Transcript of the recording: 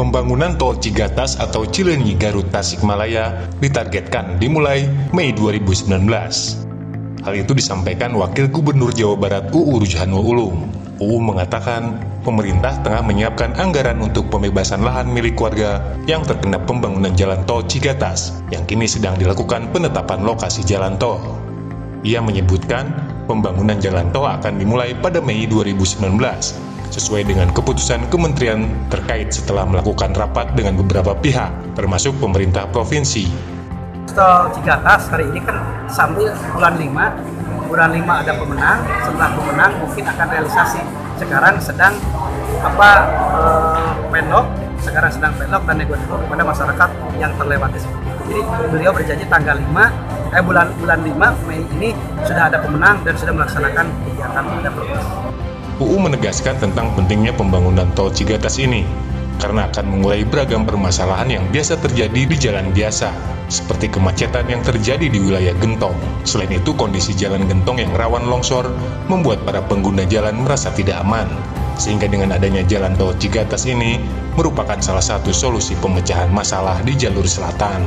pembangunan tol Cigatas atau Cilenyi Garut Tasikmalaya ditargetkan dimulai Mei 2019. Hal itu disampaikan Wakil Gubernur Jawa Barat UU Rujhanul Ulum. UU mengatakan pemerintah tengah menyiapkan anggaran untuk pembebasan lahan milik warga yang terkena pembangunan jalan tol Cigatas yang kini sedang dilakukan penetapan lokasi jalan tol. Ia menyebutkan pembangunan jalan tol akan dimulai pada Mei 2019 sesuai dengan keputusan kementerian terkait setelah melakukan rapat dengan beberapa pihak, termasuk pemerintah provinsi. Tol Cigatas hari ini kan sambil bulan 5, bulan 5 ada pemenang, setelah pemenang mungkin akan realisasi. Sekarang sedang apa eh, penlok, sekarang sedang penlok dan negosiasi kepada masyarakat yang terlewati. Jadi beliau berjanji tanggal 5 eh bulan bulan 5 Mei ini sudah ada pemenang dan sudah melaksanakan kegiatan pada. UU menegaskan tentang pentingnya pembangunan tol Cigatas ini karena akan mengurai beragam permasalahan yang biasa terjadi di jalan biasa, seperti kemacetan yang terjadi di wilayah Gentong. Selain itu, kondisi jalan Gentong yang rawan longsor membuat para pengguna jalan merasa tidak aman. Sehingga dengan adanya jalan tol Cigatas ini merupakan salah satu solusi pemecahan masalah di jalur selatan.